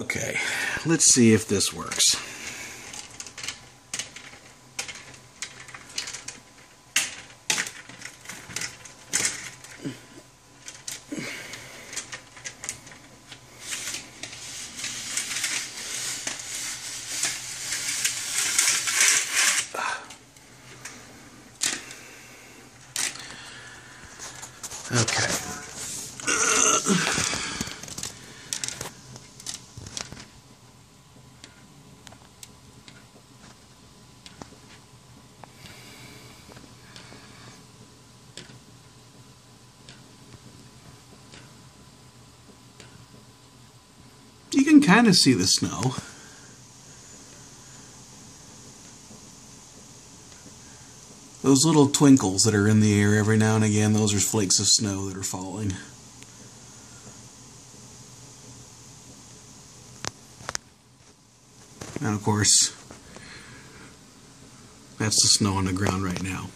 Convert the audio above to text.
Okay, let's see if this works. Okay. You can kind of see the snow. Those little twinkles that are in the air every now and again, those are flakes of snow that are falling. And of course, that's the snow on the ground right now.